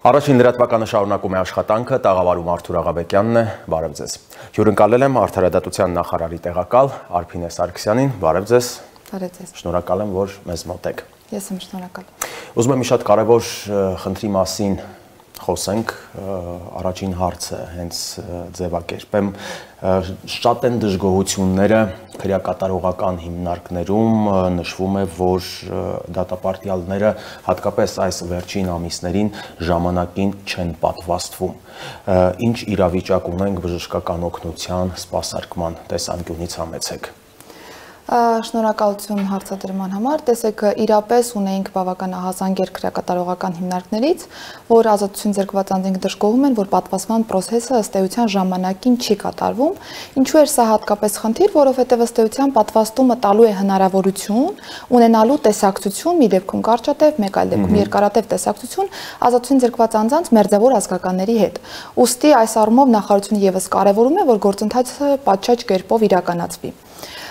Առաջին լրատվականը շարունակում է աշխատանքը, տաղավարում Արթուր Աղաբեկյանն է, բարև ձեզ։ Հյուրընկալել եմ Արդարադատության նախարարի տեղակալ Արփինե Սարգսյանին, բարև ձեզ։ Բարև ձեզ։ Շնորհակալ եմ, որ մեզ մոտ եք։ Ես եմ շնորհակալ։ Ուզում եմ մի շատ կարևոր խնդրի մասին խոսենք, առաջին հարցը հենց ձևակերպեմ, շատ են դժգոհությունները քրեակատարողական հիմնարկներում նշվում է, որ դատապարտյալները հատկապես այս վերջին ամիսներին ժամանակին չեն պատվաստվում։ Ինչ իրավիճակ ունենք բժշկական օգնության սպասարկման տեսանկյունից համեցեք։ Շնորհակալություն հարցադրման համար։ Տեսեք, իրապես ունեինք բավական ահազանգեր քրեակատարողական հիմնարկներից, որ ազատություն ձերկված անձինք դժգոհում են, որ պատվաստման process-ը ըստ էության ժամանակին չի կատարվում։ Ինչու էր սա հատկապես խնդիր, որովհետև ըստ էության պատվաստումը տալու է հնարավորություն ունենալու տեսակցություն մի դեպքում կարճատև, մեկ այլ դեպքում երկարատև տեսակցություն ազատություն ձերկված անձանց մերձավոր ազգականների հետ։ Ոստի այս առումով նախարարությունը եւս կարևորում է, որ գործընթացը պատշաճ կերպով իրականացվի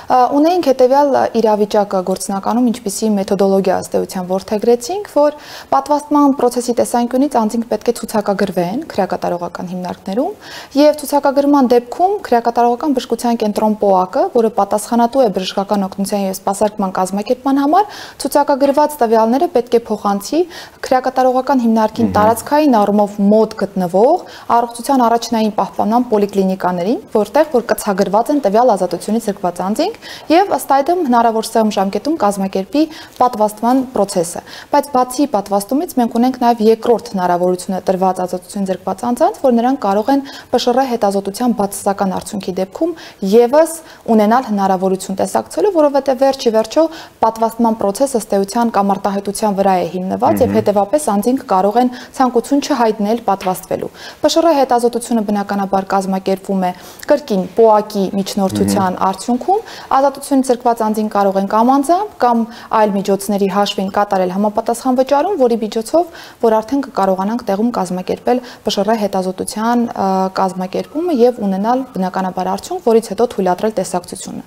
ունեինք հետեւյալ իրավիճակը գործնականում ինչպիսի մեթոդոլոգիա ըստեյության որթեգրեցինք, որ պատվաստման process-ի տեսանկյունից անձինք պետք է ցուցակագրվեն քրեակատարողական հիմնարկներում եւ ցուցակագրման դեպքում քրեակատարողական բժշկության կենտրոն ՊՕԱԿ-ը, որը պատասխանատու է բժշկական օգնության եւ սպասարկման կազմակերպման համար, ցուցակագրված տվյալները պետք է փոխանցի քրեակատարողական հիմնարկին տարածքային առումով մոտ գտնվող առողջության առաջնային պահպանման պոլիկլինիկաներին, որտեղ որ կցագրված են տվյալ ազատությունից զրկված անձինք եւ ըստ այդմ հնարավոր սեղմ ժամկետում կազմակերպի պատվաստման process-ը։ Բայց բացի պատվաստումից մենք ունենք նաեւ երկրորդ հնարավորությունը տրված ազատություն զրկված անձանց, որ նրանք կարող են ՊՇՌ հետազոտության բացասական արդյունքի դեպքում եւս ունենալ հնարավորություն տեսակցելու, որովհետեւ վերջի վերջո պատվաստման process-ը ըստ էության կամ արտահայտության վրա է հիմնված եւ հետեւապես անձինք կարող են ցանկություն չհայտնել պատվաստվելու։ ՊՇՌ հետազոտությունը բնականաբար կազմակերպվում է կրկին ՊՕԱԿ-ի միջնորդության արդյունքում Ազատությունից զրկված անձին կարող են կամ անձամբ կամ այլ միջոցների հաշվին կատարել համապատասխան վճարում, որի միջոցով որ արդեն կկարողանանք տեղում կազմակերպել ՊՇՌ հետազոտության կազմակերպումը եւ ունենալ բնականաբար արդյունք, որից հետո թույլատրել տեսակցությունը։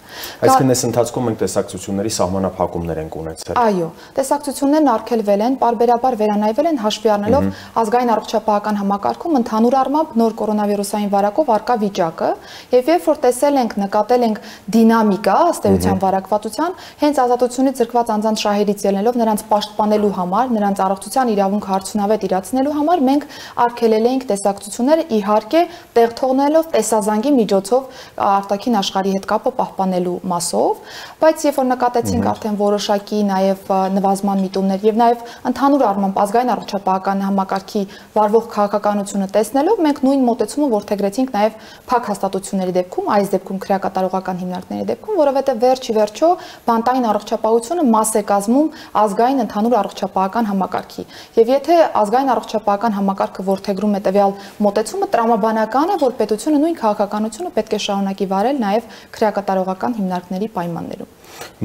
Այսինքն այս ընթացքում մենք տեսակցությունների սահմանափակումներ ենք ունեցել։ Այո, տեսակցություններն արգելվել են, parberabar վերանայվել են հաշվի առնելով ազգային առողջապահական համակարգում ընդհանուր առմամբ նոր կորոնավիրուսային վարակով արկա վիճակը եւ երբ որ տեսել ենք, նկատել ենք դինամիկա չկա ըստ էության վարակվածության, հենց ազատությունից զրկված անձանց շահերից ելնելով նրանց պաշտպանելու համար, նրանց առողջության իրավունք հարցունավետ իրացնելու համար մենք արգելել էինք տեսակցությունները իհարկե տեղ թողնելով տեսազանգի միջոցով արտաքին աշխարհի հետ կապը պահպանելու մասով, բայց երբ որ նկատեցինք արդեն որոշակի նաև նվազման միտումներ եւ նաև ընդհանուր առմամբ ազգային առողջապահական համակարգի վարվող քաղաքականությունը տեսնելով մենք նույն մոտեցումը ворթեգրեցինք նաև փակ հաստատությունների դեպքում, այս դեպքում քրեակատարողական հիմնարկների դեպքում ակնարկում, որովհետև վերջի վերջո բանտային առողջապահությունը մաս է կազմում ազգային ընդհանուր առողջապահական համակարգի։ Եվ եթե ազգային առողջապահական համակարգը որթեգրում է տվյալ մոտեցումը, տրամաբանական է, որ պետությունը նույն քաղաքականությունը պետք է շարունակի վարել նաև քրեակատարողական հիմնարկների պայմաններում։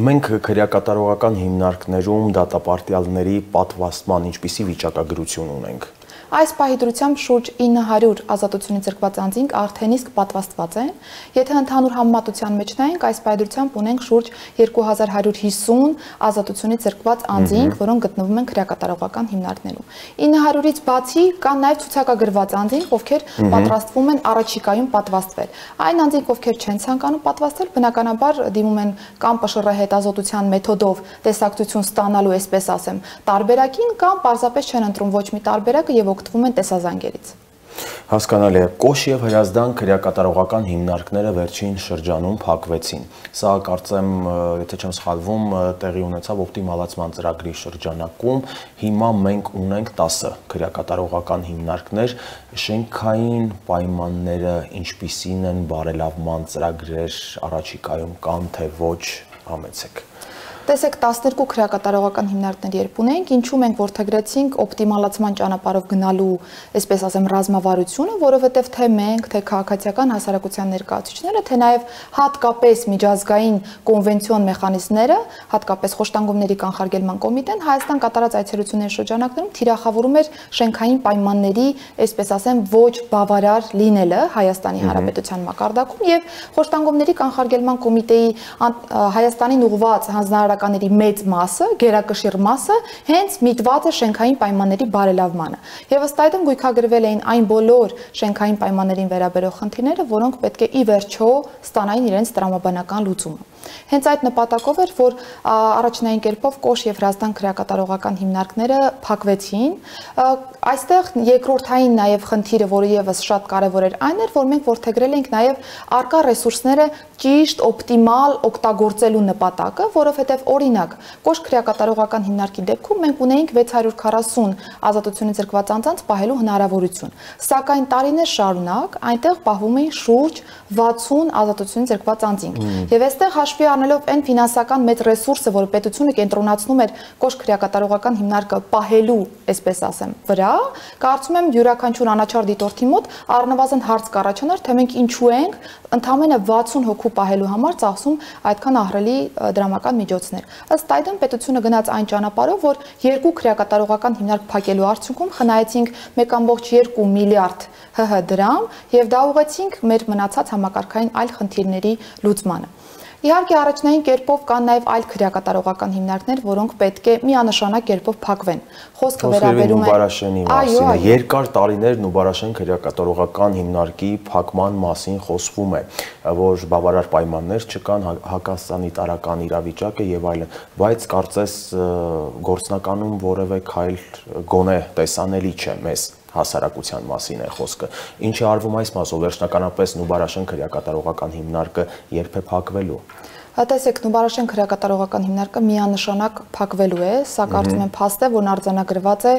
Մենք քրեակատարողական հիմնարկներում դատապարտյալների պատվաստման ինչպիսի վիճակագրություն ունենք Այս պահի դրությամբ շուրջ 900 ազատությունից զրկված անձինք արդեն իսկ պատվաստված են։ Եթե ընդհանուր համեմատության մեջ նայենք, այս պահի դրությամբ ունենք շուրջ 2150 ազատությունից զրկված անձինք, որոնք գտնվում են քրեակատարողական հիմնարկներում։ 900-ից բացի կան նաև ցուցակագրված անձինք, ովքեր պատրաստվում են առաջիկայում պատվաստվել։ Այն անձինք, ովքեր չեն ցանկանում պատվաստվել, բնականաբար դիմում են կամ ՊՇՌ հետազոտության մեթոդով տեսակցություն ստանալու, այսպես ասեմ, տարբերակին կամ պարզապես չեն ընտրում ոչ մի տարբերակը եւ օգտվում են տեսազանգերից։ Հասկանալի է։ Կոշ եւ հրազդան քրեակատարողական հիմնարկները վերջին շրջանում փակվեցին։ Սա կարծեմ, եթե չեմ սխալվում, տեղի ունեցավ օպտիմալացման ծրագրի շրջանակում։ Հիմա մենք ունենք 10 քրեակատարողական հիմնարկներ։ Շենքային պայմանները ինչպիսին են, բարելավման ծրագրեր առաջիկայում կան թե ոչ, համեցեք։ Տեսեք 12 քրեակատարողական հիմնարկներ երբ ունենք, ինչու մենք ворթագրեցինք օպտիմալացման ճանապարհով գնալու, այսպես ասեմ, ռազմավարությունը, որովհետև թե մենք, թե քաղաքացիական հասարակության ներկայացուցիչները, թե նաև հատկապես միջազգային կոնվենցիոն մեխանիզմները, հատկապես խոշտանգումների կանխարգելման կոմիտեն Հայաստան կատարած այցելությունների շրջանակներում թիրախավորում էր շենքային պայմանների, այսպես ասեմ, ոչ բավարար լինելը Հայաստանի Հանրապետության մակարդակում եւ խոշտանգումների կանխարգելման կոմիտեի Հայաստանին ուղղված հանձնարարական վկայականների մեծ մասը, գերակշիռ մասը հենց միտված է շենքային պայմանների բարելավմանը։ Եվ ըստ այդմ գույքագրվել էին այն բոլոր շենքային պայմաններին վերաբերող խնդիրները, որոնք պետք է ի վերջո ստանային իրենց տրամաբանական լուծումը։ Հենց այդ նպատակով էր, որ առաջնային կերպով Կոշ եւ Հրազդան քրեակատարողական հիմնարկները փակվեցին։ Այստեղ երկրորդային նաեւ խնդիրը, որը եւս շատ կարեւոր էր, այն էր, որ մենք ворթեգրել ենք նաեւ արկա ռեսուրսները ճիշտ, օպտիմալ օգտագործելու նպատակը, որովհետեւ օրինակ Կոշ քրեակատարողական հիմնարկի դեպքում մենք ունեինք 640 ազատությունից զրկված անձանց պահելու հնարավորություն։ Սակայն տարիներ շարունակ այնտեղ պահվում էին շուրջ 60 ազատությունից զրկված անձինք։ Եվ այստեղ հաշվի առնելով այն ֆինանսական մեծ ռեսուրսը, որը պետությունը կենտրոնացնում էր կոշ քրեակատարողական հիմնարկը պահելու, այսպես ասեմ, վրա, կարծում եմ յուրաքանչյուր անաչառ դիտորդի մոտ առնվազն հարց կառաջանար, թե մենք ինչու ենք ընդամենը 60 հոգու պահելու համար ծախսում այդքան ահռելի դրամական միջոցներ։ Ըստ այդմ պետությունը գնաց այն ճանապարհով, որ երկու քրեակատարողական հիմնարկ փակելու արդյունքում խնայեցինք 1.2 միլիարդ ՀՀ դրամ եւ դա ուղեցինք մեր մնացած համակարգային այլ խնդիրների լուծմանը։ Իհարկե առաջնային կերպով կան նաև այլ քրեակատարողական հիմնարկներ, որոնք պետք է միանշանակ կերպով փակվեն։ Խոսքը վերաբերում է Նուբարաշենի մասին Երկար տարիներ Նուբարաշեն քրեակատարողական հիմնարկի փակման մասին խոսվում է, որ բավարար պայմաններ չկան, հա- հակասանիտարական իրավիճակ է եւ այլն, բայց կարծես գործնականում որևէ քայլ գոնե տեսանելի չէ մեզ հասարակության մասին է խոսքը։ Ինչի արվում այս մասով վերջնականապես Նուբարաշեն քրեակատարողական հիմնարկը երբ է փակվելու։ Տեսեք, Նուբարաշեն քրեակատարողական հիմնարկը միանշանակ փակվելու է, սա կարծում եմ փաստ է, որն արձանագրված է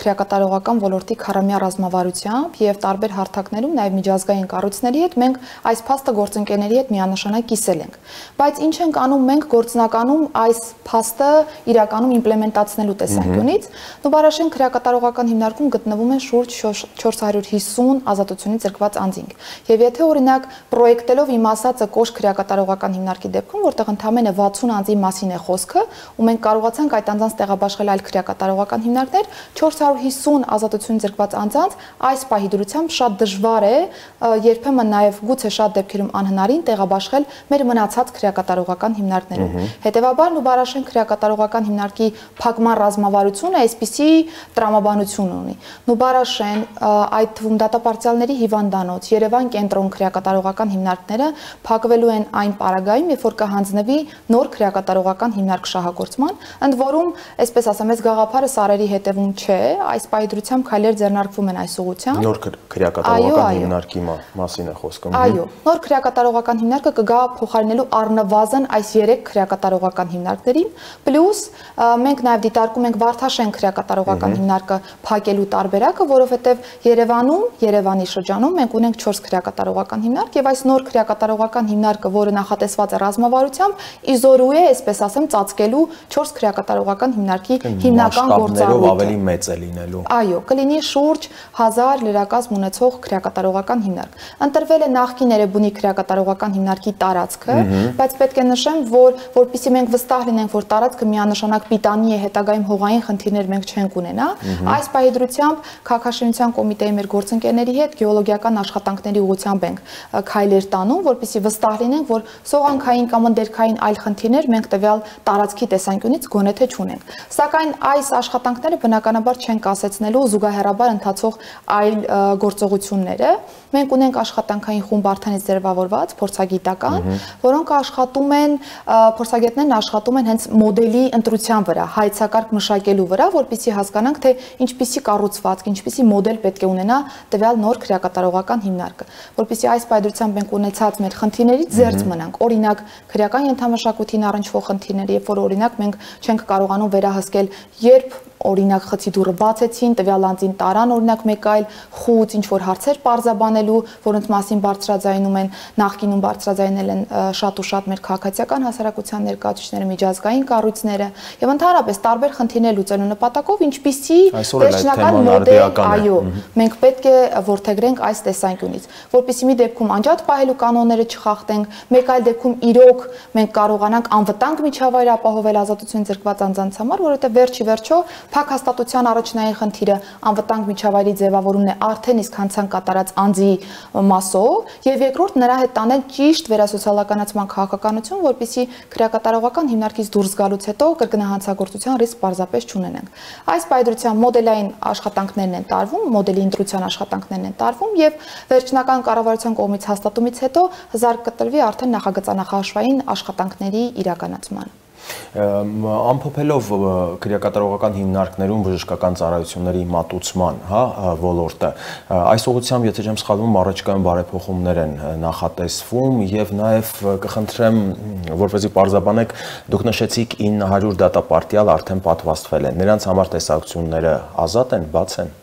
քրեակատարողական ոլորտի քարամյա ռազմավարությամբ եւ տարբեր հարթակներում, նաեւ միջազգային կառույցների հետ մենք այս փաստը գործընկերների հետ միանշանակ կիսել ենք։ Բայց ինչ ենք անում մենք գործնականում այս փաստը իրականում իմպլեմենտացնելու տեսանկյունից։ Նուբարաշեն քրեակատարողական հիմնարկում գտնվում են շուրջ 450 ազատությունից զրկված անձինք։ Եվ եթե օրինակ պրոյեկտելով իմ ասածը կոշ քրեակատարողական հիմնարկի դեպքում դեպքում, որտեղ ընդամենը 60 անձի մասին է խոսքը, ու մենք կարողացանք այդ անձանց տեղաբաշխել այլ քրեակատարողական հիմնարկներ, 450 ազատություն զրկված անձանց այս պահի դրությամբ շատ դժվար է, երբեմն նաև գուցե շատ դեպքերում անհնարին տեղաբաշխել մեր մնացած քրեակատարողական հիմնարկներում։ Հետևաբար Նուբարաշեն քրեակատարողական հիմնարկի փակման ռազմավարությունը այսպիսի տրամաբանություն ունի։ Նուբարաշեն, այդ թվում դատապարտյալների հիվանդանոց, Երևան կենտրոն քրեակատարողական հիմնարկները փակվելու են այն պարագայում, երբ որ կհանձնվի նոր քրեակատարողական հիմնարկ շահագործման, ընդ որում, այսպես ասեմ, այս գաղափարը սարերի հետևում չէ, այս պայդրությամբ քայլեր ձեռնարկվում են այս ուղղությամբ։ Նոր քրեակատարողական հիմնարկի մասին է խոսքը։ Այո, նոր քրեակատարողական հիմնարկը կգա փոխարինելու առնվազն այս 3 քրեակատարողական հիմնարկներին, պլյուս մենք նաև դիտարկում ենք Վարդաշեն քրեակատարողական հիմնարկը փակելու տարբերակը, որովհետև Երևանում, Երևանի շրջանում մենք ունենք 4 քրեակատարողական հիմնարկ եւ այս նոր քրեակատարողական հիմնարկը, որը նախատեսված է ռազմավարությամբ իզորու է, այսպես ասեմ, ծածկելու 4 քրեակատարողական հիմնարկի հիմնական գործառույթը։ ավելի մեծ է լինելու։ Այո, կլինի շուրջ 1000 լրակազմ ունեցող քրեակատարողական հիմնարկ։ Ընտրվել է նախկին Երևանի քրեակատարողական հիմնարկի տարածքը, բայց պետք է նշեմ, որ որpիսի մենք վստահ լինենք, որ տարածքը միանշանակ պիտանի է հետագայում հողային խնդիրներ մենք չենք ունենա, այս պահեդրությամբ Քակաշինության կոմիտեի մեր գործընկերների հետ գեոլոգիական աշխատանքների ուղղությամբ ենք քայլեր տանում, որpիսի վստահ լինենք, որ սողանքային ընդերքային այլ խնդիրներ մենք տվյալ տարածքի տեսանկյունից գոնե թե չունենք։ Սակայն այս աշխատանքները բնականաբար չեն կասեցնելու զուգահեռաբար ընթացող այլ գործողությունները։ Մենք ունենք աշխատանքային խումբ արդենից ձևավորված, փորձագիտական, որոնք աշխատում են փորձագետներն աշխատում են հենց մոդելի ընտրության վրա, հայցակարգ մշակելու վրա, որպեսզի հասկանանք, թե ինչպիսի կառուցվածք, ինչպիսի մոդել պետք է ունենա տվյալ նոր քրեակատարողական հիմնարկը, որպեսզի այս պայդրությամբ մենք ունեցած մեր խնդիրներից զերծ մնանք։ Օրինակ, քրեական ենթամշակույթին առնչվող խնդիրներ, երբ որ օրինակ մենք չենք կարողանում վերահսկել, երբ օրինակ խցի դուրը բացեցին, տվյալ անձին տարան օրինակ մեկ այլ խուց, ինչ որ հարցեր բարձրաբանելու, որոնց մասին բարձրաձայնում են, նախկինում բարձրաձայնել են շատ ու շատ մեր քաղաքացիական հասարակության ներկայացուցիչները, միջազգային կառույցները եւ ընդհանրապես տարբեր խնդիրներ լուծելու նպատակով ինչպիսի վերջնական մոդել, այո, մենք պետք է որթեգրենք այս տեսանկյունից, որpիսի մի դեպքում անջատ պահելու կանոնները չխախտենք, մեկ այլ դեպքում իրոք մենք կարողանանք անվտանգ միջավայր ապահովել ազատություն ձերկված անձանց համար, որովհետեւ վերջի վերջո Փակ հաստատության առաջնային խնդիրը անվտանգ միջավայրի ձևավորումն է արդեն իսկ հանցան կատարած անձի մասով, եւ երկրորդ նրա հետ տանել ճիշտ վերասոցիալականացման քաղաքականություն, որպիսի քրեակատարողական հիմնարկից դուրս գալուց հետո կրկնահանցագործության ռիսկ պարզապես չունենանք։ Այս պայդրության մոդելային աշխատանքներն են տարվում, մոդելի ընտրության աշխատանքներն են տարվում եւ վերջնական կառավարության կողմից հաստատումից հետո հզար կտրվի արդեն նախագծանախաշվային աշխատանքների իրականացման ամփոփելով քրեակատարողական հիմնարկներում բժշկական ծառայությունների մատուցման, հա, ոլորտը, այս ուղղությամբ, եթե չեմ սխալվում, առաջկայում բարեփոխումներ են նախատեսվում եւ նաեւ կխնդրեմ, որպեսզի parzabanեք, դուք նշեցիք 900 դատապարտյալ արդեն պատվաստվել են։ Նրանց համար տեսակցությունները ազատ են, բաց են։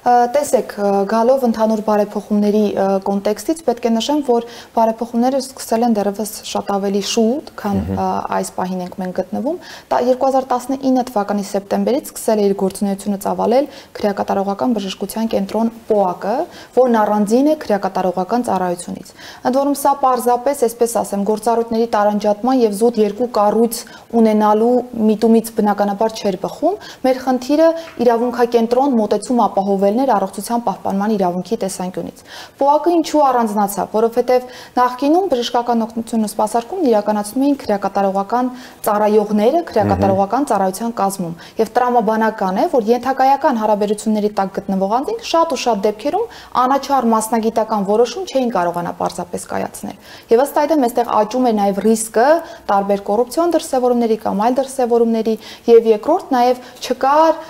Տեսեք, գալով ընդհանուր բարեփոխումների կոնտեքստից պետք է նշեմ, որ բարեփոխումները սկսել են դեռևս շատ ավելի շուտ, քան այս պահին ենք մենք գտնվում։ 2019 թվականի սեպտեմբերից սկսել է իր գործունեությունը ծավալել քրեակատարողական բժշկության կենտրոն ՊՕԱԿ-ը, որն առանձին է քրեակատարողական ծառայությունից։ Ընդ որում սա պարզապես, այսպես ասեմ, գործառույթների տարանջատման եւ զուտ երկու կառույց ունենալու միտումից բնականաբար չէր բխում։ Մեր խնդիրը իրավունքակենտրոն մոտեցում ապահովել ապահովելներ առողջության պահպանման իրավունքի տեսանկյունից։ ՊՕԱԿ-ը ինչու առանձնացավ, որովհետև նախկինում բժշկական օգնությունը սպասարկումն իրականացնում էին քրեակատարողական ծառայողները քրեակատարողական ծառայության կազմում եւ տրամաբանական է, որ ենթակայական հարաբերությունների տակ գտնվող անձինք շատ ու շատ դեպքերում անաչառ մասնագիտական որոշում չէին կարողանա պարզապես կայացնել։ Եվ ըստ այդմ այստեղ աճում է նաեւ ռիսկը տարբեր կոռուպցիոն դրսևորումների կամ այլ դրսևորումների եւ երկրորդ նաեւ չկար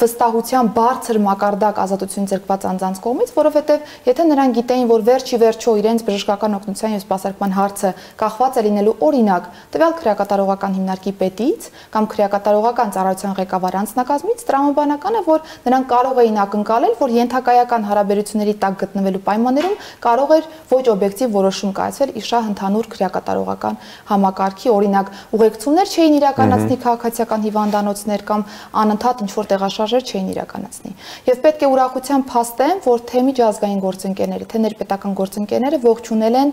վստահության բարձր մակարդակ ազատություն ձերկված անձանց կողմից, որովհետև եթե նրանք գիտեին, որ վերջի վերջո իրենց բժշկական օգնության եւ սպասարկման հարցը կախված է լինելու օրինակ տվյալ քրեակատարողական հիմնարկի պետից կամ քրեակատարողական ծառայության ղեկավար անձնակազմից, տրամաբանական է, որ նրանք կարող էին ակնկալել, որ ենթակայական հարաբերությունների տակ գտնվելու պայմաններում կարող էր ոչ օբյեկտիվ որոշում կայացվել իշահ ընդհանուր քրեակատարողական համակարգի, օրինակ ուղեկցումներ չէին իրականացնի քաղաքացիական հիվանդանոցներ կամ անընդհատ ինչ որ տեղաշարժեր չէին իրականացնի։ Եվ պետք է ուրախությամբ փաստեմ, որ թե միջազգային գործընկերները, թե ներպետական գործընկերները ողջունել են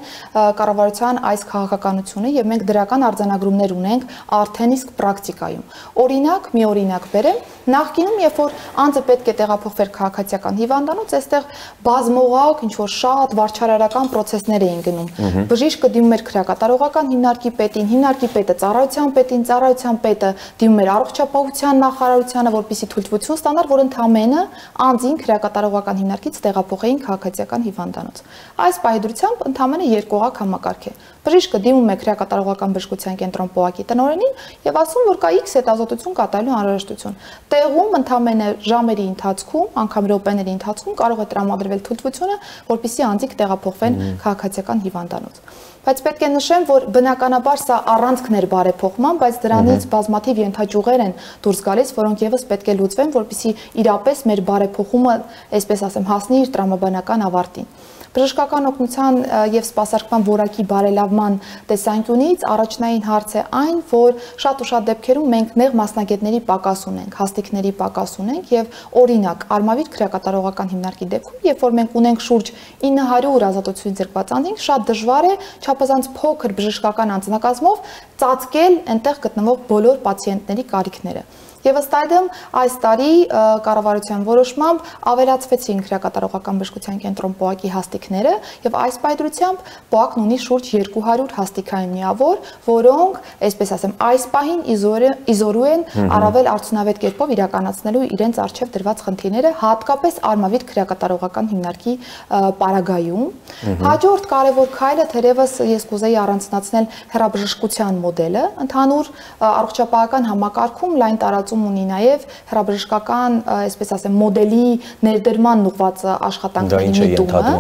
կառավարության այս քաղաքականությունը եւ մենք դրական արձանագրումներ ունենք արդեն իսկ պրակտիկայում։ Օրինակ, մի օրինակ բերեմ, նախկինում երբ որ անձը պետք է տեղափոխվեր քաղաքացիական հիվանդանոց, այստեղ բազմողակ ինչ որ շատ վարչարարական process-ներ էին գնում։ Բժիշկը դիմում էր քրեակատարողական հիմնարկի պետին, հիմնարկի պետը ծառայության պետին, ծառայության պետը դիմում էր առողջապահության նախարարությանը, որպիսի թույլտվություն ստանար, որ ընդամենը անձին քրեակատարողական հիմնարկից տեղափոխեին քաղաքացիական հիվանդանոց։ Այս պահեդրությամբ ընդամենը երկողակ համակարգ է։ Բժիշկը դիմում է քրեակատարողական բժշկության կենտրոն ՊՕԱԿ-ի տնօրենին եւ ասում, որ կա X հետազոտություն կատարելու անհրաժեշտություն։ Տեղում ընդամենը ժամերի ընթացքում, անգամ րոպեների ընթացքում կարող է տրամադրվել թույլտվությունը, որpիսի անձիկ տեղափոխվեն քաղաքացիական հիվանդանոց բայց պետք է նշեմ, որ բնականաբար սա առանցքն էր բարեփոխման, բայց դրանից բազմաթիվ ենթաճյուղեր են դուրս գալիս, որոնք եւս պետք է լուծվեն, որpիսի իրապես մեր բարեփոխումը, այսպես ասեմ, հասնի իր տրամաբանական ավարտին։ Բժշկական օգնության եւ սպասարկման որակի բարելավման տեսանկյունից առաջնային հարց է այն, որ շատ ու շատ դեպքերում մենք նեղ մասնագետների պակաս ունենք, հաստիկների պակաս ունենք եւ օրինակ Արմավիր քրեակատարողական հիմնարկի դեպքում, երբ որ մենք ունենք շուրջ 900 ազատություն ձերբած անձինք, շատ դժվար է չափազանց փոքր բժշկական անձնակազմով ծածկել այնտեղ գտնվող բոլոր պացիենտների կարիքները։ Եվ ըստ այդմ այս տարի կառավարության որոշմամբ ավելացվեցին քրեակատարողական բժշկության կենտրոն ՊՕԱԿ-ի հաստիկները եւ այս պայդրությամբ ՊՕԱԿ-ն ունի շուրջ 200 հաստիկային միավոր, որոնք, այսպես ասեմ, այս պահին իզորու են առավել արդյունավետ կերպով իրականացնելու իրենց արժեվ դրված խնդիրները, հատկապես արմավիր քրեակատարողական հիմնարկի պարագայում։ Հաջորդ կարևոր քայլը թերևս ես կուզեի առանձնացնել հերաբժշկության մոդելը, ընդհանուր առողջապահական համակարգում լայն տարածում ստեղծում ունի նաև հրաբժշկական, այսպես ասեմ, մոդելի ներդրման ուղված աշխատանքների միտումը։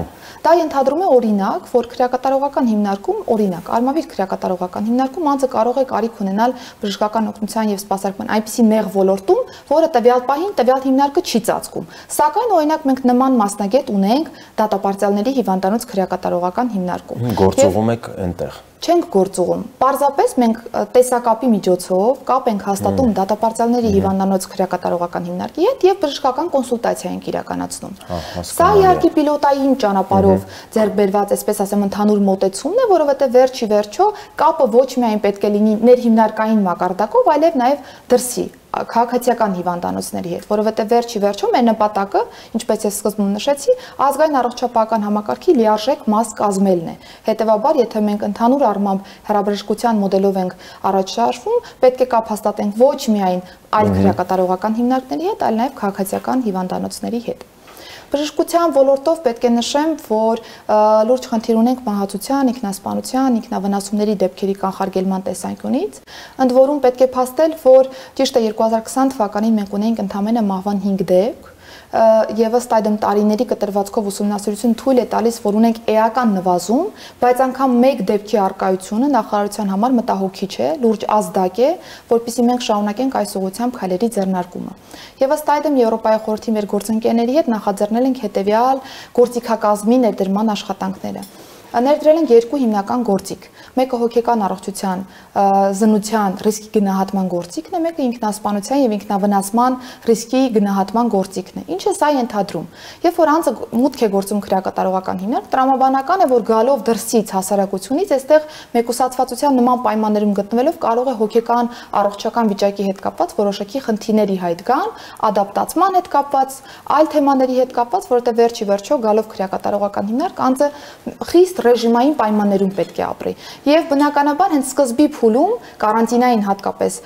Դա ենթադրում է օրինակ, որ քրեակատարողական հիմնարկում, օրինակ, արմավիր քրեակատարողական հիմնարկում անձը կարող է կարիք ունենալ բժշկական օգնության եւ սպասարկման այնպիսի նեղ ոլորտում, որը տվյալ պահին տվյալ հիմնարկը չի ծածկում։ Սակայն օրինակ մենք նման մասնագետ ունենք դատապարտյալների հիվանդանոց քրեակատարողական հիմնարկում։ Գործողում եք այնտեղ չենք գործողում։ Պարզապես մենք տեսակապի միջոցով կապ ենք հաստատում դատապարտյալների հիվանդանոց քրեակատարողական հիմնարկի հետ եւ բժշկական կոնսուլտացիա ենք իրականացնում։ Սա իհարկե պիլոտային ճանապարհով ձեռք բերված, այսպես ասեմ, ընդհանուր մոտեցումն է, որովհետեւ վերջի վերջո կապը ոչ միայն պետք է լինի ներհիմնարկային մակարդակով, այլև նաեւ դրսի քաղաքացիական հիվանդանոցների հետ, որովհետև վերջի վերջում մեր նպատակը, ինչպես ես սկզբում նշեցի, ազգային առողջապահական համակարգի լիարժեք մաս կազմելն է։ Հետևաբար, եթե մենք ընդհանուր առմամբ հրաբժշկության մոդելով ենք առաջ շարժվում, պետք է կապ հաստատենք ոչ միայն այլ քրեակատարողական հիմնարկների հետ, այլ նաև քաղաքացիական հիվանդանոցների հետ։ Բժշկության ոլորտով պետք է նշեմ, որ լուրջ խնդիր ունենք մահացության, ինքնասպանության, ինքնավնասումների դեպքերի կանխարգելման տեսանկյունից, ընդ որում պետք է փաստել, որ ճիշտ է 2020 թվականին մենք ունենք ընդամենը մահվան 5 դեպք, եւ ըստ այդմ տարիների կտրվածքով ուսումնասիրություն թույլ է տալիս, որ ունենք էական նվազում, բայց անգամ մեկ դեպքի արկայությունը նախարարության համար մտահոգիչ է, լուրջ ազդակ է, որpիսի մենք շարունակենք այս ուղղությամբ քայլերի ձեռնարկումը։ Եվ ըստ այդմ Եվրոպայի խորհրդի մեր գործընկերների հետ նախաձեռնել ենք հետեւյալ գործիքակազմի ներդրման աշխատանքները ներդրել ենք երկու հիմնական գործիք։ Մեկը հոգեկան առողջության զնության ռիսկի գնահատման գործիքն է, մեկը ինքնասպանության եւ ինքնավնասման ռիսկի գնահատման գործիքն է։ Ինչ է սա ենթադրում։ Երբ որ անձը մուտք է գործում քրեակատարողական հիմնարկ, տրամաբանական է, որ գալով դրսից հասարակությունից, այստեղ մեկուսացվածության նման պայմաններում գտնվելով կարող է հոգեկան առողջական վիճակի հետ կապված որոշակի խնդիրների հայտ գան, ադապտացման հետ կապված, այլ թեմաների հետ կապված, որովհետեւ վերջի վերջո գալով քրեակատարողական հիմնարկ անձը խիստ ռեժիմային պայմաններում պետք է ապրի։ Եվ բնականաբար հենց սկզբի փուլում կարանտինային հատկապես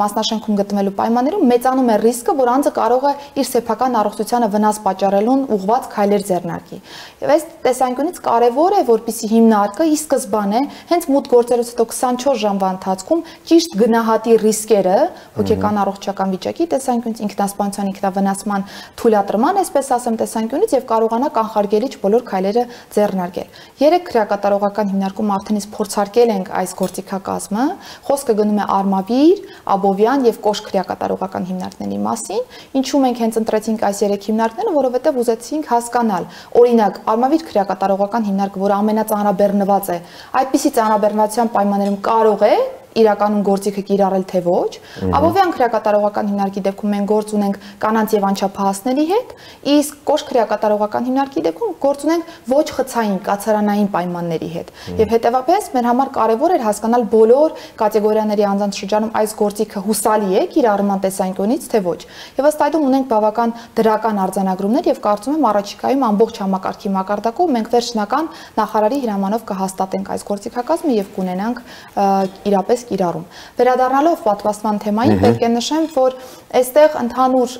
մասնաշենքում գտնվելու պայմաններում մեծանում է ռիսկը, որ անձը կարող է իր սեփական առողջությանը վնաս պատճառելուն ուղված քայլեր ձեռնարկի։ Եվ այս տեսանկյունից կարևոր է, որպիսի հիմնարկը ի սկզբանե հենց մուտք գործելուց հետո 24 ժամվա ընթացքում ճիշտ գնահատի ռիսկերը հոգեկան առողջական վիճակի տեսանկյունից ինքնասպանության ինքնավնասման թույլատրման, այսպես ասեմ, տեսանկյունից եւ կարողանա կանխարգելիչ բոլոր քայլերը ձեռնարկել։ Երեք քրեակատարողական հիմնարկում արդեն իսկ փորձարկել ենք այս գործիքակազմը։ Խոսքը գնում է Արմավիր, Աբովյան եւ Կոշ քրեակատարողական հիմնարկների մասին։ Ինչու մենք հենց ընտրեցինք այս երեք հիմնարկները, որովհետեւ ուզեցինք հասկանալ։ Օրինակ, Արմավիր քրեակատարողական հիմնարկը, որը ամենածանրաբեռնված է, այդպիսի ծանրաբեռնվածության պայմաններում կարող է իրականում գործիքը կիրառել թե ոչ։ Աբովյան քրեակատարողական հիմնարկի դեպքում մենք գործ ունենք կանանց եւ անչափահասների հետ, իսկ կոշ քրեակատարողական հիմնարկի դեպքում գործ ունենք ոչ խցային կացարանային պայմանների հետ։ Եվ հետեւաբար մեր համար կարեւոր էր հասկանալ բոլոր կատեգորիաների անձանց շրջանում այս գործիքը հուսալի է կիրառման տեսանկյունից թե ոչ։ Եվ ըստ այդմ ունենք բավական դրական արձանագրումներ եւ կարծում եմ առաջիկայում ամբողջ համակարգի մակարդակով մենք վերջնական նախարարի հրամանով կհաստատենք այս գործիքակազմը եւ կունենանք իրապես կիրառում։ Վերադառնալով պատվաստման թեմային, պետք է նշեմ, որ այստեղ ընդհանուր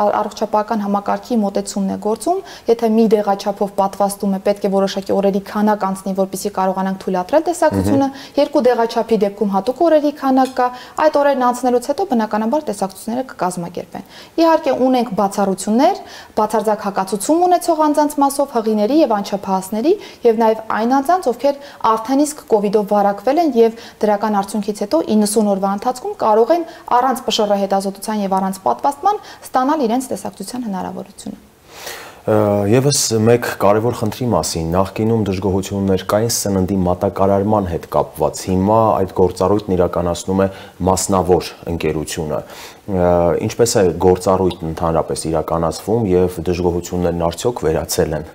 առողջապահական համակարգի մոտեցումն է գործում, եթե մի դեղաչափով պատվաստում է, պետք է որոշակի օրերի քանակ անցնի, որպեսզի կարողանանք թույլատրել տեսակցությունը, երկու դեղաչափի դեպքում հատուկ օրերի քանակ կա, այդ օրերն անցնելուց հետո բնականաբար տեսակցությունները կկազմակերպեն։ Իհարկե ունենք բացառություններ, բացարձակ հակացություն ունեցող անձանց մասով հղիների եւ անչափահասների եւ նաեւ այն անձանց, ովքեր արդեն իսկ կ ូវ իդով վարակվել են եւ դրական արդյունքի արդյունքից հետո 90 օրվա ընթացքում կարող են առանց ՊՇՌ հետազոտության եւ առանց պատվաստման ստանալ իրենց տեսակցության հնարավորությունը։ Եվս մեկ կարևոր խնդրի մասին. Նախկինում դժգոհություններ կային սննդի մատակարարման հետ կապված։ Հիմա այդ գործառույթն իրականացնում է մասնավոր ընկերությունը։ Ինչպես է գործառույթն ընդհանրապես իրականացվում եւ դժգոհություններն արդյոք վերացել են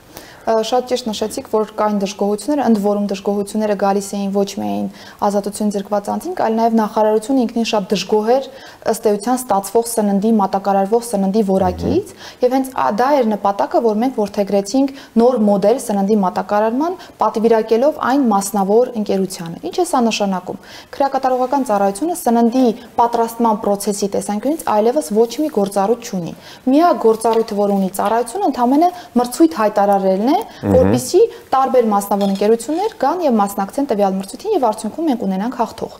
շատ ճիշտ նշեցիք, որ կային դժգոհություններ, ընդ որում դժգոհությունները գալիս էին ոչ միայն ազատություն ձերկված անձին, այլ նաև նախարարությունը ինքնին շատ դժգոհ էր ըստ էության ստացվող սննդի մատակարարվող սննդի որակից, եւ հենց դա էր նպատակը, որ մենք որթեգրեցինք նոր մոդել սննդի մատակարարման, պատվիրակելով այն մասնավոր ընկերությանը։ Ինչ է սա նշանակում։ Քրեակատարողական ծառայությունը սննդի պատրաստման process-ի տեսանկյունից այլևս ոչ մի գործառույթ չունի։ Միակ գործառույթը, որ ունի ծառայությունը, ընդամենը մրցույթ հայտարարելն է է, որբիսի տարբեր մասնավոր ընկերություններ կան եւ մասնակցեն տվյալ մրցույթին եւ արդյունքում մենք ունենանք հաղթող։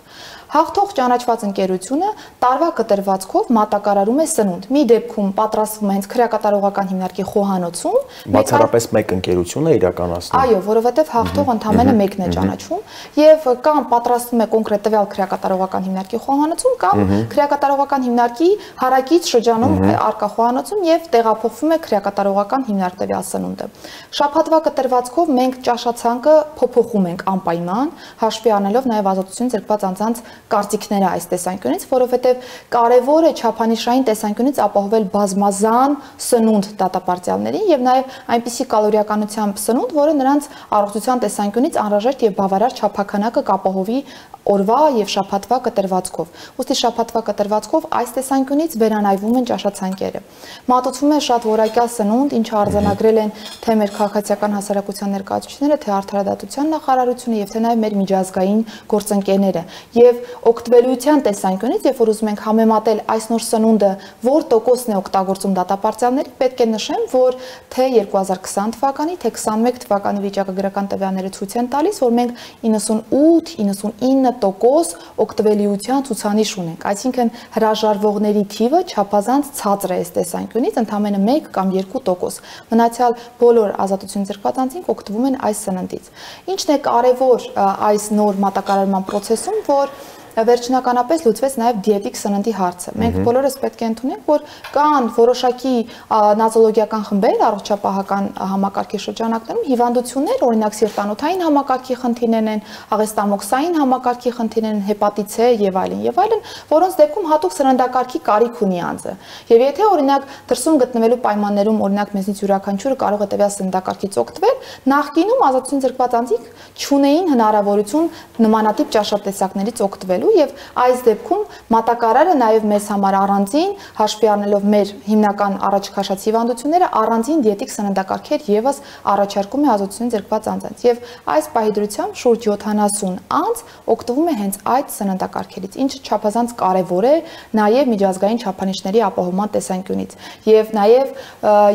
Հաղթող ճանաչված ընկերությունը տարվա կտրվածքով մատակարարում է սնունդ։ Մի դեպքում պատրաստվում է հենց քրեակատարողական հիմնարկի խոհանոցում։ Բացառապես մեկ ընկերություն է իրականացնում։ Այո, որովհետև հաղթող ընդամենը մեկն է ճանաչվում եւ կամ պատրաստվում է կոնկրետ տվյալ քրեակատարողական հիմնարկի խոհանոցում կամ քրեակատարողական հիմնարկի հարակից շրջանում արկա խոհանոցում եւ տեղափոխվում է քրեակատարողական հիմնարկ տվյալ սնունդը։ Շաբաթվա կտրվածքով մենք ճաշացանկը փոփոխում ենք անպայման, հաշվի առնելով նաեւ ազատություն ձերբված անձանց կարծիքները այս տեսանկյունից, որովհետև կարևոր է չափանիշային տեսանկյունից ապահովել բազմազան սնունդ դատապարտյալներին եւ նաեւ այնպիսի կալորիականությամբ սնունդ, որը նրանց առողջության տեսանկյունից անհրաժեշտ եւ բավարար չափականակը կապահովի օրվա եւ շաբաթվա կտրվածքով։ Ոստի շաբաթվա կտրվածքով այս տեսանկյունից վերանայվում են ճաշացանկերը։ Մատուցվում է շատ որակյալ սնունդ, ինչը արձանագրել են թե մեր քաղաքացիական հասարակության ներկայացուցիչները, թե արդարադատության նախարարությունը եւ թե նաեւ մեր միջազգային գործընկերները։ Եվ օգտվելիության տեսանկյունից, երբ որ ուզում ենք համեմատել այս նոր սնունդը, որ տոկոսն է օգտագործում դատապարտյալների, պետք է նշեմ, որ թե 2020 թվականի, թե 21 թվականի վիճակագրական տվյալները ցույց են տալիս, որ մենք 98-99 տոկոս օգտվելիության ցուցանիշ ունենք, այսինքն հրաժարվողների թիվը չափազանց ցածր է այս տեսանկյունից, ընդամենը 1 կամ 2 տոկոս։ Մնացյալ բոլոր ազատություն ձեռքված անձինք օգտվում են այս սննդից։ Ինչն է կարևոր այս նոր մատակարարման process-ում, որ վերջնականապես լուծվեց նաև դիետիկ սննդի հարցը։ Մենք բոլորս պետք է ընդունենք, որ կան որոշակի նազոլոգիական խմբեր առողջապահական համակարգի շրջանակներում հիվանդություններ, օրինակ սիրտանոթային համակարգի խնդիրներ են, աղեստամոքսային համակարգի խնդիրներ են, հեպատիտ C եւ այլն եւ այլն, որոնց դեպքում հատուկ սննդակարգի կարիք ունի անձը։ Եվ եթե օրինակ դրսում գտնվելու պայմաններում օրինակ մեզնից յուրաքանչյուրը կարող է տվյալ սննդակարգից օգտվել, նախկինում ազատություն ձեռքված անձիկ չունեին հնարավորություն նմանատիպ ճաշատեսակներից օգտվելու ստեղծելու եւ այս դեպքում մատակարարը նաեւ մեզ համար առանձին հաշվի առնելով մեր հիմնական առաջքաշած հիվանդությունները առանձին դիետիկ սննդակարգեր եւս առաջարկում է ազատություն ձերկված անձանց եւ այս պահիդրությամբ շուրջ 70 անձ օգտվում է հենց այդ սննդակարգերից ինչը չափազանց կարեւոր է նաեւ միջազգային չափանիշների ապահովման տեսանկյունից եւ նաեւ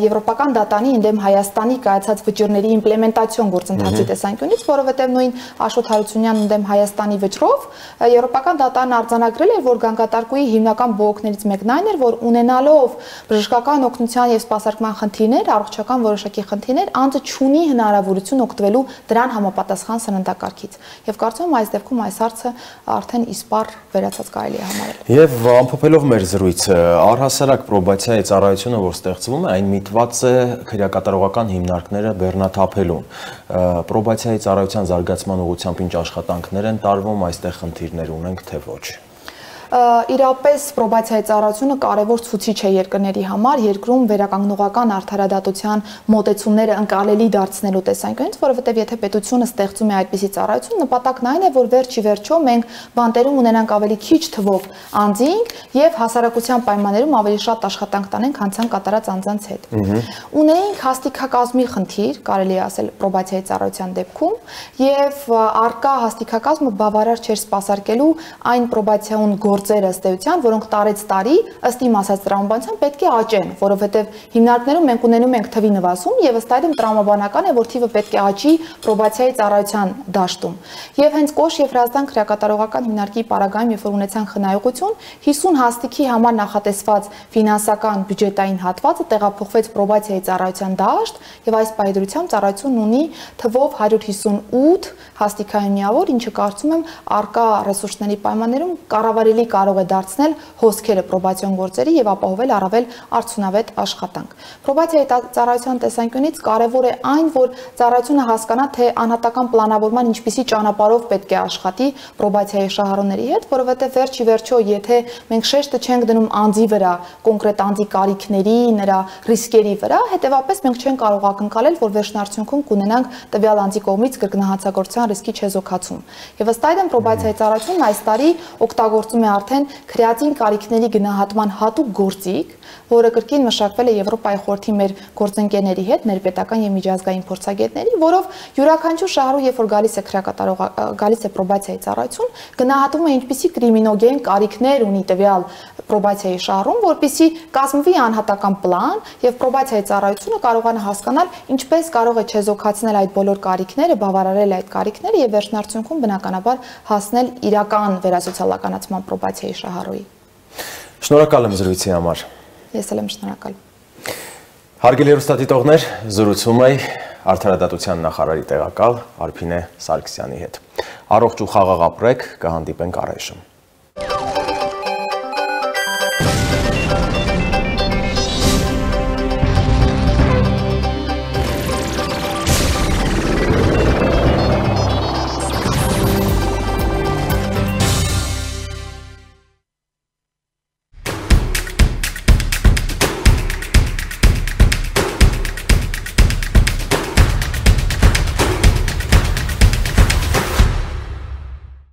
եվրոպական դատանի ընդդեմ Հայաստանի կայացած վճիրների իմպլեմենտացիոն գործընթացի տեսանկյունից որովհետեւ նույն Աշոտ Հարությունյանն ընդդեմ Հայաստանի վճռով եվրոպական Եվրոպական դատարան արձանագրել էր, որ գանգատարկուի հիմնական բողոքներից մեկն այն էր, որ ունենալով բժշկական օգնության եւ սպասարկման խնդիրներ, առողջական որոշակի խնդիրներ, անձը չունի հնարավորություն օգտվելու դրան համապատասխան սննդակարգից։ Եվ կարծում եմ այս դեպքում այս հարցը արդեն իսպար վերացած կարելի է համարել։ Եվ ամփոփելով մեր զրույցը, առհասարակ պրոբացիայի ծառայությունը, որ ստեղծվում է, այն միտված է քրեակատարողական հիմնարկները բեռնաթափելուն։ Պրոբացիայի ծառայության զարգացման ուղղությամբ ինչ աշխատանքներ են տարվում, այստեղ խնդիրներ ունեն ունենք, թե ոչ իրապես պրոբացիայի ծառայությունը կարևոր ցուցիչ է երկրների համար երկրում վերականգնողական արդարադատության մոտեցումները ընկալելի դարձնելու տեսանկյունից, որովհետև եթե պետությունը ստեղծում է այդպիսի ծառայություն, նպատակն այն է, որ վերջի վերջո մենք բանտերում ունենանք ավելի քիչ թվով անձինք եւ հասարակության պայմաններում ավելի շատ աշխատանք տանենք հանցան կատարած անձանց հետ։ Ունեինք հաստիկակազմի խնդիր, կարելի է ասել պրոբացիայի ծառայության դեպքում, եւ արկա հաստիկակազմը բավարար չէր սպասարկելու այն պրոբացիոն գործ գործերը ըստ էության, որոնք տարեց տարի ըստ իմ ասած տրամաբանության պետք է աճեն, որովհետև հիմնարկներում մենք ունենում ենք թվի նվազում եւ ըստ այդմ տրամաբանական է, որ թիվը պետք է աճի պրոբացիայի ծառայության դաշտում։ Եվ հենց Կոշ եւ Հրազդան քրեակատարողական հիմնարկի պարագայում, երբ որ ունեցան խնայողություն, 50 հաստիքի համար նախատեսված ֆինանսական բյուջետային հատվածը տեղափոխվեց պրոբացիայի ծառայության դաշտ եւ այս պայդրությամբ ծառայությունն ունի թվով 158 հաստիկային միավոր, ինչը կարծում եմ արկա ռեսուրսների պայմաններում կառավարելի կարող է դարձնել հոսքերը պրոբացիոն գործերի եւ ապահովել առավել արդյունավետ աշխատանք։ Պրոբացիայի ծառայության տեսանկյունից կարևոր է այն, որ ծառայությունը հասկանա, թե անհատական պլանավորման ինչպիսի ճանապարհով պետք է աշխատի պրոբացիայի շահառուների հետ, որովհետեւ վերջի վերջո, եթե մենք շեշտը չենք դնում անձի վրա, կոնկրետ անձի կարիքների, նրա ռիսկերի վրա, հետեւապես մենք չենք կարող ակնկալել, որ վերջնարդյունքում կունենանք տվյալ անձի կողմից կրկնահացակորցության ռիսկի չեզոքացում։ Եվ ըստ այդմ պրոբացիայի ծառայությունն այս տարի օգտագործում է արդեն քրեատին կարիքների գնահատման հատուկ գործիք, որը կրկին մշակվել է Եվրոպայի խորհրդի մեր գործընկերների հետ, ներպետական եւ միջազգային փորձագետների, որով յուրաքանչյուր շահառու, երբ որ գալիս է քրեակատարող գալիս է պրոբացիայի ծառայություն, գնահատում է ինչպիսի կրիմինոգեն կարիքներ ունի տվյալ պրոբացիայի շահառուն, որpիսի կազմվի անհատական պլան եւ պրոբացիայի ծառայությունը կարողանա հասկանալ ինչպես կարող է չեզոքացնել այդ բոլոր կարիքները, բավարարել այդ կարիքները եւ վերջնարդյունքում բնականաբար հասնել իրական վերասոցիալականացման պրոբացիայի շահառուի։ Շնորհակալ եմ զրույցի համար։ Ես էլ եմ շնորհակալ։ Հարգելի հեռուստադիտողներ, զրուցում էի Արդարադատության նախարարի տեղակալ Արփինե Սարգսյանի հետ։ Առողջ ու խաղաղ ապրեք, կհանդիպենք առայժմ։